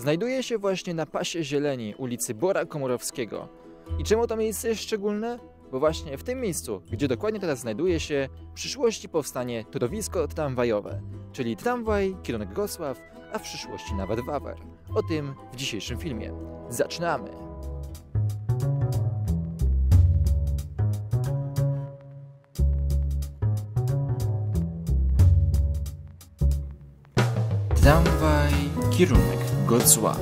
znajduje się właśnie na pasie zieleni ulicy Bora Komorowskiego. I czemu to miejsce jest szczególne? Bo właśnie w tym miejscu, gdzie dokładnie teraz znajduje się, w przyszłości powstanie torowisko tramwajowe, czyli tramwaj, kierunek Gosław, a w przyszłości nawet Wawer. O tym w dzisiejszym filmie. Zaczynamy! Tramwaj, kierunek Gocław.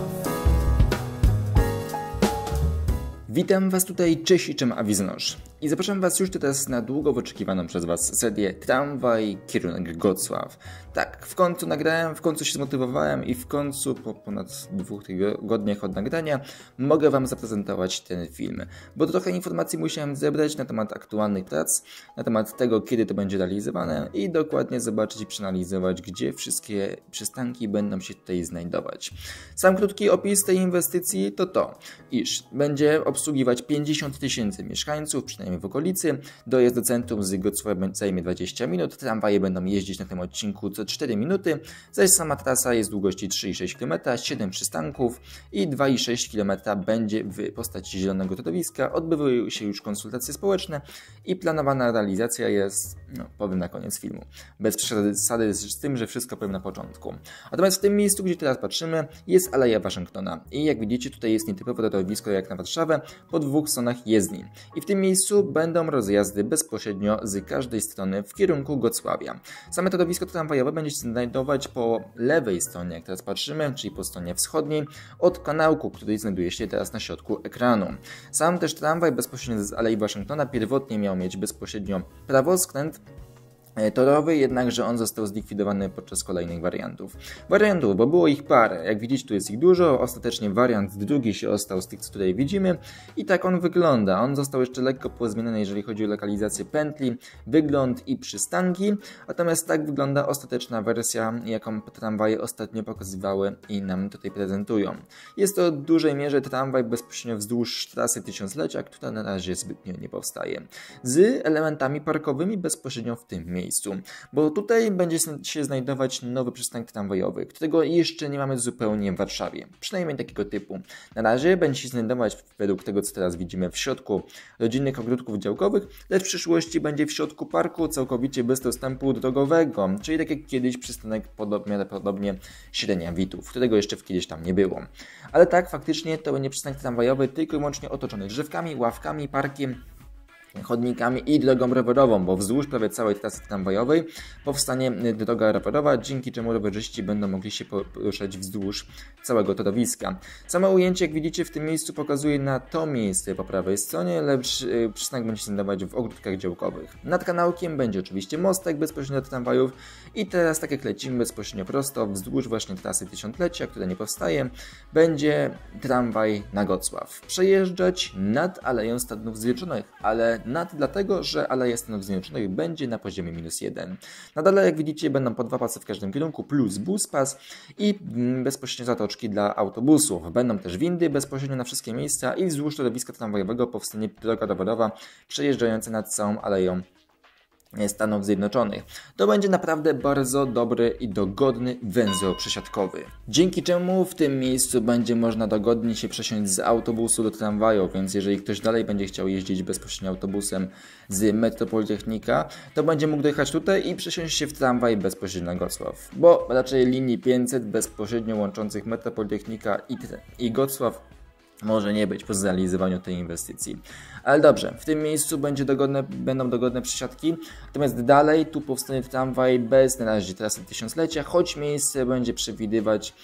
Witam Was tutaj, cześć i czym Awiznosz. I zapraszam Was już teraz na długo wyczekiwaną przez Was serię Tramwaj, kierunek Gocław. Tak, w końcu nagrałem, w końcu się zmotywowałem i w końcu po ponad dwóch tygodniach od nagrania mogę Wam zaprezentować ten film. Bo trochę informacji musiałem zebrać na temat aktualnych prac, na temat tego, kiedy to będzie realizowane i dokładnie zobaczyć i przeanalizować, gdzie wszystkie przystanki będą się tutaj znajdować. Sam krótki opis tej inwestycji to to, iż będzie obsługiwać 50 tysięcy mieszkańców, przynajmniej w okolicy. Dojazd do centrum z Gocława zajmie 20 minut, tramwaje będą jeździć na tym odcinku co 4 minuty, zaś sama trasa jest długości 3,6 km, 7 przystanków i 2,6 km będzie w postaci zielonego torowiska. Odbywają się już konsultacje społeczne i planowana realizacja jest, no powiem na koniec filmu, bez przesady z tym, że wszystko powiem na początku. Natomiast w tym miejscu, gdzie teraz patrzymy, jest Aleja Waszyngtona i jak widzicie tutaj jest nietypowe torowisko jak na Warszawę, po dwóch stronach jezdni. I w tym miejscu będą rozjazdy bezpośrednio z każdej strony w kierunku Gocławia. Same torowisko tramwajowe będzie się znajdować po lewej stronie, jak teraz patrzymy, czyli po stronie wschodniej, od kanałku, który znajduje się teraz na środku ekranu. Sam też tramwaj bezpośrednio z Alei Waszyngtona pierwotnie miał mieć bezpośrednio prawoskręt E, torowy, jednakże on został zlikwidowany podczas kolejnych wariantów. Wariantów, bo było ich parę, jak widzicie tu jest ich dużo, ostatecznie wariant drugi się ostał z tych, co tutaj widzimy i tak on wygląda. On został jeszcze lekko pozmieniony, jeżeli chodzi o lokalizację pętli, wygląd i przystanki, natomiast tak wygląda ostateczna wersja, jaką tramwaje ostatnio pokazywały i nam tutaj prezentują. Jest to w dużej mierze tramwaj bezpośrednio wzdłuż trasy tysiąclecia, która na razie zbytnio nie powstaje, z elementami parkowymi bezpośrednio w tym miejscu miejscu, bo tutaj będzie się znajdować nowy przystanek tramwajowy, którego jeszcze nie mamy zupełnie w Warszawie, przynajmniej takiego typu. Na razie będzie się znajdować według tego, co teraz widzimy w środku rodzinnych ogródków działkowych, lecz w przyszłości będzie w środku parku całkowicie bez dostępu drogowego, czyli tak jak kiedyś przystanek podobnie, podobnie średnia Witów, którego jeszcze kiedyś tam nie było. Ale tak, faktycznie to będzie przystanek tramwajowy tylko i wyłącznie otoczony drzewkami, ławkami, parkiem, chodnikami i drogą rowerową, bo wzdłuż prawie całej trasy tramwajowej powstanie droga rowerowa, dzięki czemu rowerzyści będą mogli się poruszać wzdłuż całego torowiska. Samo ujęcie, jak widzicie, w tym miejscu pokazuje na to miejsce po prawej stronie, lecz y, przystanek będzie się znajdować w ogródkach działkowych. Nad kanałkiem będzie oczywiście mostek bezpośrednio do tramwajów i teraz, tak jak lecimy bezpośrednio prosto, wzdłuż właśnie trasy tysiąclecia, która nie powstaje, będzie tramwaj na Gocław. Przejeżdżać nad Aleją Stanów Zjednoczonych, ale nad dlatego, że Aleja Stanów Zjednoczonych będzie na poziomie minus 1. Nadal, jak widzicie, będą po dwa pasy w każdym kierunku, plus bus pas i mm, bezpośrednio zatoczki dla autobusów. Będą też windy bezpośrednio na wszystkie miejsca i wzdłuż torowiska tramwajowego powstanie droga rowerowa przejeżdżająca nad całą Aleją Stanów Zjednoczonych. To będzie naprawdę bardzo dobry i dogodny węzeł przesiadkowy. Dzięki czemu w tym miejscu będzie można dogodnie się przesiąść z autobusu do tramwaju, więc jeżeli ktoś dalej będzie chciał jeździć bezpośrednio autobusem z Metropolitechnika, to będzie mógł dojechać tutaj i przesiąść się w tramwaj bezpośrednio na Gocław. Bo raczej linii 500 bezpośrednio łączących Metropolitechnika i, i Gocław może nie być po zrealizowaniu tej inwestycji. Ale dobrze, w tym miejscu będzie dogodne, będą dogodne przesiadki, natomiast dalej tu powstanie tramwaj bez na razie trasy tysiąclecia, choć miejsce będzie przewidywać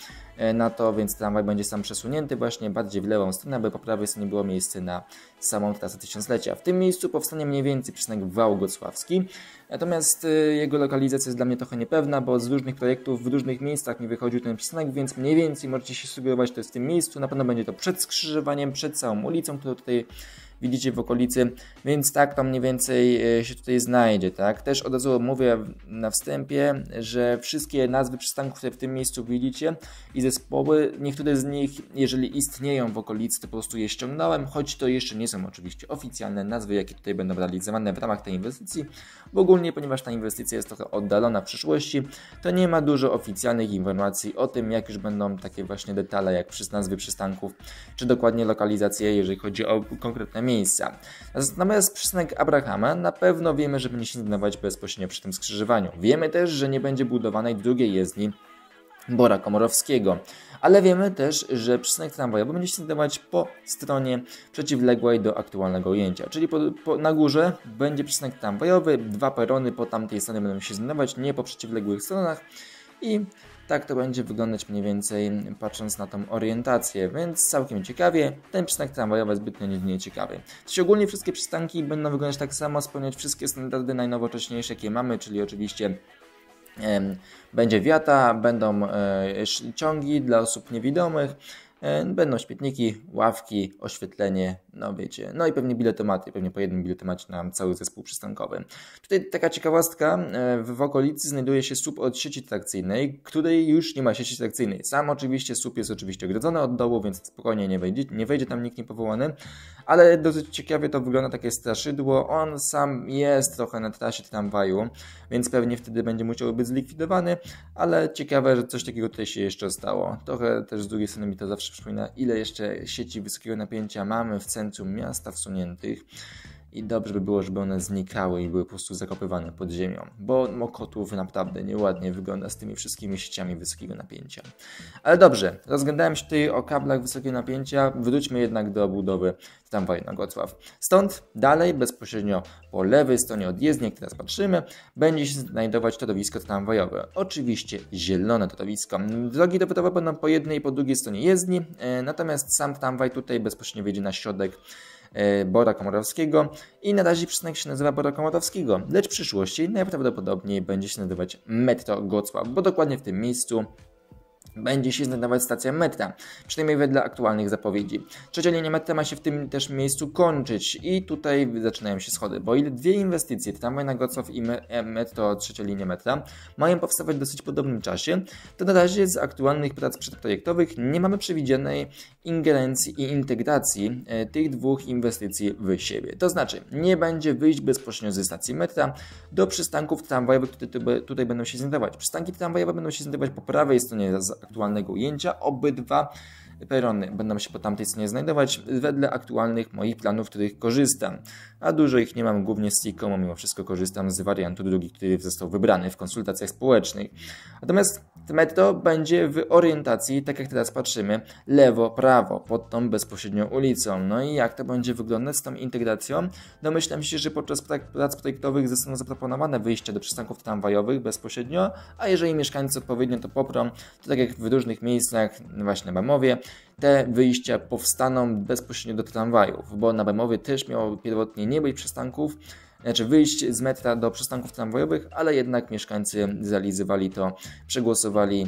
na to, więc tramwaj będzie sam przesunięty właśnie bardziej w lewą stronę, aby po prawej stronie było miejsce na samą trasę tysiąclecia. W tym miejscu powstanie mniej więcej przystanek Wałgocławski, natomiast e, jego lokalizacja jest dla mnie trochę niepewna, bo z różnych projektów w różnych miejscach mi wychodził ten przystanek, więc mniej więcej możecie się sugerować, to jest w tym miejscu. Na pewno będzie to przed skrzyżowaniem, przed całą ulicą, którą tutaj widzicie w okolicy, więc tak to mniej więcej e, się tutaj znajdzie, tak? Też od razu mówię na wstępie, że wszystkie nazwy przystanków, które w tym miejscu widzicie i zespoły, niektóre z nich, jeżeli istnieją w okolicy, to po prostu je ściągnąłem, choć to jeszcze nie są oczywiście oficjalne nazwy, jakie tutaj będą realizowane w ramach tej inwestycji, bo ogólnie ponieważ ta inwestycja jest trochę oddalona w przyszłości, to nie ma dużo oficjalnych informacji o tym, jak już będą takie właśnie detale, jak nazwy przystanków, czy dokładnie lokalizacje, jeżeli chodzi o konkretne miejsca. Natomiast przystanek Abrahama na pewno wiemy, że będzie się znajdować bezpośrednio przy tym skrzyżowaniu. Wiemy też, że nie będzie budowanej drugiej jezdni Bora Komorowskiego. Ale wiemy też, że przystanek tramwajowy będzie się znajdować po stronie przeciwległej do aktualnego ujęcia. Czyli po, po, na górze będzie przystanek tramwajowy, dwa perony po tamtej stronie będą się znajdować, nie po przeciwległych stronach i tak to będzie wyglądać mniej więcej patrząc na tą orientację, więc całkiem ciekawie. Ten przystanek tramwajowy zbytnio nie, nie ciekawy. Czyli ogólnie wszystkie przystanki będą wyglądać tak samo, spełniać wszystkie standardy najnowocześniejsze, jakie mamy, czyli oczywiście będzie wiata, będą e, ciągi dla osób niewidomych, będą śmietniki, ławki, oświetlenie, no wiecie, no i pewnie biletomaty, pewnie po jednym biletomacie na cały zespół przystankowy. Tutaj taka ciekawostka, e, w okolicy znajduje się słup od sieci trakcyjnej, której już nie ma sieci trakcyjnej. Sam oczywiście słup jest oczywiście ogrodzony od dołu, więc spokojnie nie wejdzie, nie wejdzie tam nikt niepowołany, ale dosyć ciekawie to wygląda takie straszydło. On sam jest trochę na trasie tramwaju, więc pewnie wtedy będzie musiał być zlikwidowany, ale ciekawe, że coś takiego tutaj się jeszcze stało. Trochę też z drugiej strony mi to zawsze przypomina, ile jeszcze sieci wysokiego napięcia mamy w centrum miasta wsuniętych i dobrze by było, żeby one znikały i były po prostu zakopywane pod ziemią, bo Mokotów naprawdę nieładnie wygląda z tymi wszystkimi sieciami wysokiego napięcia. Ale dobrze, rozglądałem się tutaj o kablach wysokiego napięcia, wróćmy jednak do budowy tramwaju na Gocław. Stąd dalej, bezpośrednio po lewej stronie odjezdni, jak teraz patrzymy, będzie się znajdować torowisko tramwajowe. Oczywiście zielone torowisko. Drogi dowódowe będą po jednej i po drugiej stronie jezdni, e, natomiast sam tramwaj tutaj bezpośrednio wjedzie na środek Bora Komorowskiego i na razie przystanek się nazywa Bora Komorowskiego, lecz w przyszłości najprawdopodobniej będzie się nazywać Metro Gocław, bo dokładnie w tym miejscu będzie się znajdować stacja metra, przynajmniej wedle aktualnych zapowiedzi. Trzecia linia metra ma się w tym też miejscu kończyć i tutaj zaczynają się schody, bo ile dwie inwestycje, tramwaj na Gocław i e, metro, trzecia linia metra, mają powstawać w dosyć podobnym czasie, to na razie z aktualnych prac przedprojektowych nie mamy przewidzianej ingerencji i integracji e, tych dwóch inwestycji w siebie. To znaczy, nie będzie wyjść bezpośrednio ze stacji metra do przystanków tramwajowych, które tutaj będą się znajdować. Przystanki tramwajowe będą się znajdować po prawej stronie aktualnego ujęcia. Obydwa perony będą się po tamtej stronie znajdować wedle aktualnych moich planów, których korzystam. A dużo ich nie mam, głównie z Ticomo, mimo wszystko korzystam z wariantu drugi, który został wybrany w konsultacjach społecznych. Natomiast metro będzie w orientacji, tak jak teraz patrzymy, lewo, prawo, pod tą bezpośrednią ulicą. No i jak to będzie wyglądać z tą integracją? Domyślam się, że podczas prac projektowych zostaną zaproponowane wyjścia do przystanków tramwajowych bezpośrednio, a jeżeli mieszkańcy odpowiednio to poprą, to tak jak w różnych miejscach, właśnie na Bemowie, te wyjścia powstaną bezpośrednio do tramwajów, bo na Bemowie też miało pierwotnie nie być przystanków, znaczy wyjść z metra do przystanków tramwajowych, ale jednak mieszkańcy zrealizowali to, przegłosowali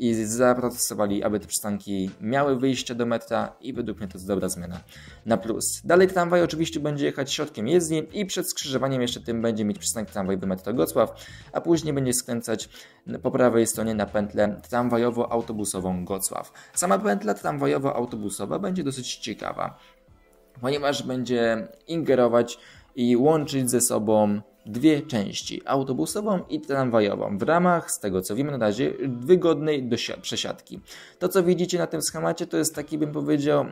i zaprotestowali, aby te przystanki miały wyjście do metra i według mnie to jest dobra zmiana na plus. Dalej tramwaj oczywiście będzie jechać środkiem jezdni i przed skrzyżowaniem jeszcze tym będzie mieć przystanek tramwajowy metro Gocław, a później będzie skręcać po prawej stronie na pętlę tramwajowo-autobusową Gocław. Sama pętla tramwajowo-autobusowa będzie dosyć ciekawa, ponieważ będzie ingerować i łączyć ze sobą dwie części, autobusową i tramwajową, w ramach, z tego co wiemy na razie, wygodnej przesiadki. To co widzicie na tym schemacie to jest taki, bym powiedział,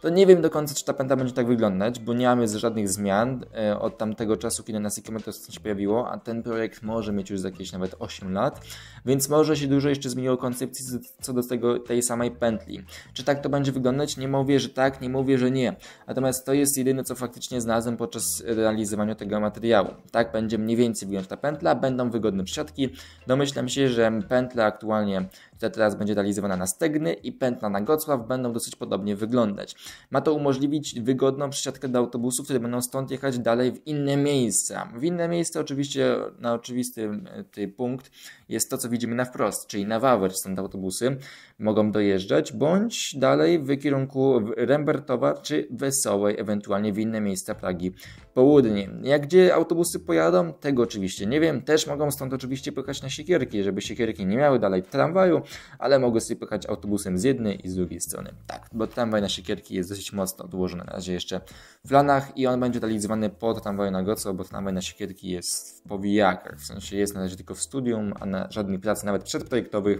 to nie wiem do końca, czy ta pętla będzie tak wyglądać, bo nie mamy żadnych zmian e, od tamtego czasu, kiedy na Sycamore to się pojawiło, a ten projekt może mieć już jakieś nawet 8 lat, więc może się dużo jeszcze zmieniło koncepcji co do tego, tej samej pętli. Czy tak to będzie wyglądać? Nie mówię, że tak, nie mówię, że nie. Natomiast to jest jedyne, co faktycznie znalazłem podczas realizowania tego materiału. Tak będzie mniej więcej wyglądać ta pętla, będą wygodne przesiadki. Domyślam się, że pętla aktualnie która teraz będzie realizowana na Stegny i pętla na Gocław będą dosyć podobnie wyglądać. Ma to umożliwić wygodną przesiadkę do autobusów, które będą stąd jechać dalej w inne miejsca. W inne miejsce oczywiście na oczywisty e, punkt jest to, co widzimy na wprost, czyli na Wawel stąd autobusy mogą dojeżdżać, bądź dalej w kierunku Rembertowa czy Wesołej, ewentualnie w inne miejsca Pragi południe. Jak gdzie autobusy pojadą? Tego oczywiście nie wiem. Też mogą stąd oczywiście pojechać na siekierki, żeby siekierki nie miały dalej tramwaju, ale mogę sobie pojechać autobusem z jednej i z drugiej strony. Tak, bo tramwaj na Siekierki jest dosyć mocno odłożony na razie jeszcze w planach i on będzie realizowany po tramwaju na Goco, bo tramwaj na Siekierki jest w powijakach, w sensie jest na razie tylko w studium, a na żadnej pracy, nawet przedprojektowych,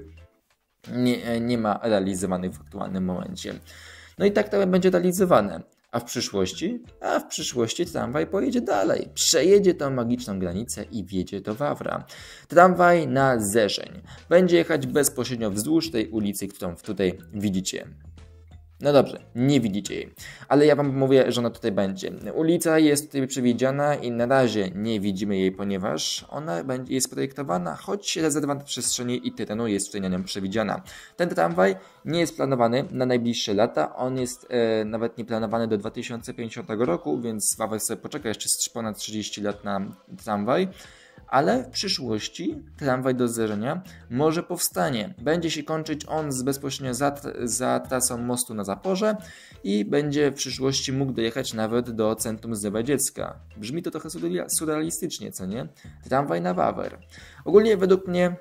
nie, nie ma realizowanych w aktualnym momencie. No i tak to będzie realizowane. A w przyszłości? A w przyszłości tramwaj pojedzie dalej. Przejedzie tą magiczną granicę i wjedzie do Wawra. Tramwaj na Zerzeń. Będzie jechać bezpośrednio wzdłuż tej ulicy, którą tutaj widzicie. No dobrze, nie widzicie jej, ale ja wam mówię, że ona tutaj będzie. Ulica jest przewidziana i na razie nie widzimy jej, ponieważ ona jest projektowana, choć rezerwa przestrzeni i terenu jest tutaj na nią przewidziana. Ten tramwaj nie jest planowany na najbliższe lata, on jest e, nawet nie planowany do 2050 roku, więc Wawel sobie poczeka jeszcze ponad 30 lat na tramwaj ale w przyszłości tramwaj do zderzenia może powstanie. Będzie się kończyć on z bezpośrednio za, za trasą mostu na Zaporze i będzie w przyszłości mógł dojechać nawet do centrum zdrowia dziecka. Brzmi to trochę surrealistycznie, co nie? Tramwaj na Wawer. Ogólnie według mnie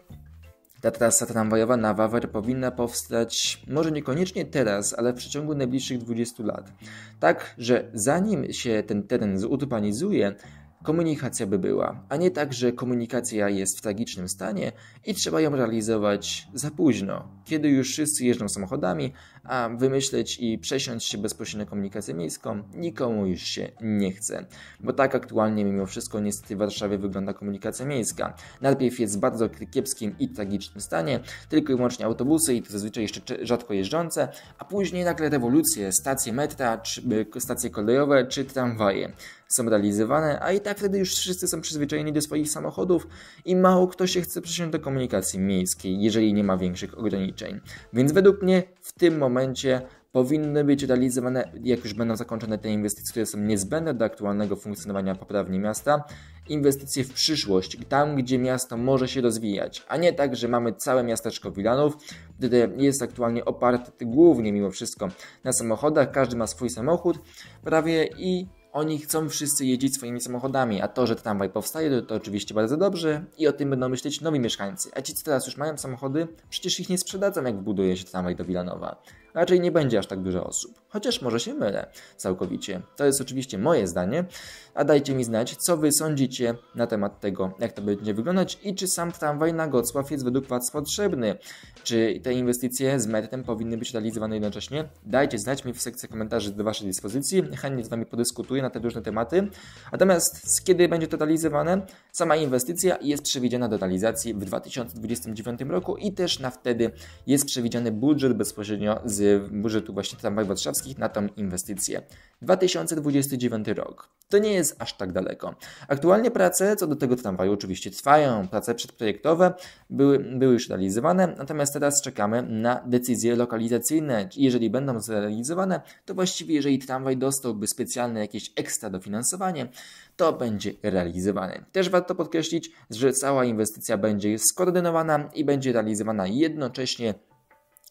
ta trasa tramwajowa na Wawer powinna powstać może niekoniecznie teraz, ale w przeciągu najbliższych 20 lat. Tak, że zanim się ten teren zurbanizuje, komunikacja by była, a nie tak, że komunikacja jest w tragicznym stanie i trzeba ją realizować za późno, kiedy już wszyscy jeżdżą samochodami, a wymyśleć i przesiąść się bezpośrednio komunikację miejską nikomu już się nie chce. Bo tak aktualnie mimo wszystko niestety w Warszawie wygląda komunikacja miejska. Najpierw jest w bardzo kiepskim i tragicznym stanie, tylko i wyłącznie autobusy i to zazwyczaj jeszcze rzadko jeżdżące, a później nagle rewolucje, stacje metra, czy stacje kolejowe czy tramwaje są realizowane, a i tak wtedy już wszyscy są przyzwyczajeni do swoich samochodów i mało kto się chce przesiąść do komunikacji miejskiej, jeżeli nie ma większych ograniczeń. Więc według mnie w tym momencie powinny być realizowane, jak już będą zakończone te inwestycje, które są niezbędne do aktualnego funkcjonowania poprawnie miasta, inwestycje w przyszłość, tam gdzie miasto może się rozwijać, a nie tak, że mamy całe miasteczko Wilanów, które jest aktualnie oparte głównie mimo wszystko na samochodach, każdy ma swój samochód prawie i oni chcą wszyscy jeździć swoimi samochodami, a to, że tramwaj powstaje, to, oczywiście bardzo dobrze i o tym będą myśleć nowi mieszkańcy. A ci, co teraz już mają samochody, przecież ich nie sprzedadzą, jak wbuduje się tramwaj do Wilanowa raczej nie będzie aż tak dużo osób. Chociaż może się mylę całkowicie. To jest oczywiście moje zdanie, a dajcie mi znać, co wy sądzicie na temat tego, jak to będzie wyglądać i czy sam tramwaj na Gocław jest według was potrzebny. Czy te inwestycje z merytem powinny być realizowane jednocześnie? Dajcie znać mi w sekcji komentarzy do waszej dyspozycji. Chętnie z wami podyskutuję na te różne tematy. Natomiast kiedy będzie to realizowane? Sama inwestycja jest przewidziana do realizacji w 2029 roku i też na wtedy jest przewidziany budżet bezpośrednio z budżetu właśnie tramwajów warszawskich na tą inwestycję. 2029 rok. To nie jest aż tak daleko. Aktualnie prace co do tego tramwaju oczywiście trwają. Prace przedprojektowe były, były już realizowane, natomiast teraz czekamy na decyzje lokalizacyjne. Jeżeli będą zrealizowane, to właściwie jeżeli tramwaj dostałby specjalne jakieś ekstra dofinansowanie, to będzie realizowane. Też warto podkreślić, że cała inwestycja będzie skoordynowana i będzie realizowana jednocześnie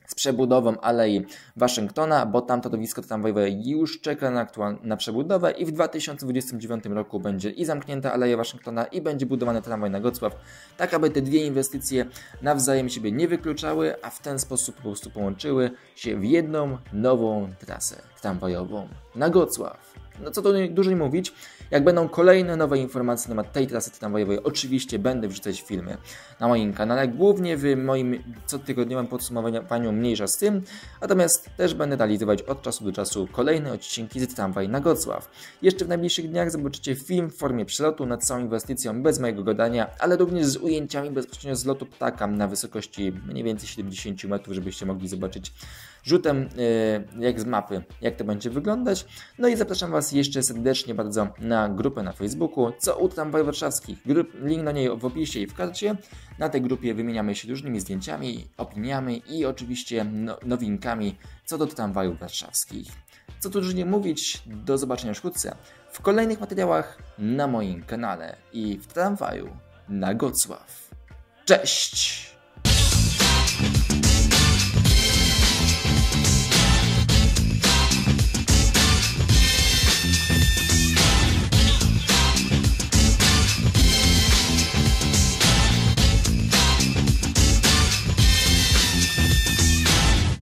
z przebudową Alei Waszyngtona, bo tam todowisko tramwajowe już czeka na, na przebudowę i w 2029 roku będzie i zamknięta Aleja Waszyngtona i będzie budowany tramwaj na Gocław, tak aby te dwie inwestycje nawzajem siebie nie wykluczały, a w ten sposób po prostu połączyły się w jedną nową trasę tramwajową na Gocław. No co tu nie mówić, jak będą kolejne nowe informacje na temat tej trasy tramwajowej, oczywiście będę wrzucać filmy na moim kanale, głównie w moim cotygodniowym podsumowaniu mniejsza z tym, natomiast też będę realizować od czasu do czasu kolejne odcinki z tramwaj na Gocław. Jeszcze w najbliższych dniach zobaczycie film w formie przelotu nad całą inwestycją bez mojego gadania, ale również z ujęciami bezpośrednio z lotu ptaka na wysokości mniej więcej 70 metrów, żebyście mogli zobaczyć rzutem yy, jak z mapy, jak to będzie wyglądać. No i zapraszam Was jeszcze serdecznie bardzo na grupę na Facebooku, co u warszawskich. Link do niej w opisie i w karcie. Na tej grupie wymieniamy się różnymi zdjęciami, opiniami i oczywiście no, nowinkami co do tramwajów warszawskich. Co tu już nie mówić, do zobaczenia wkrótce w kolejnych materiałach na moim kanale i w tramwaju na Gocław. Cześć!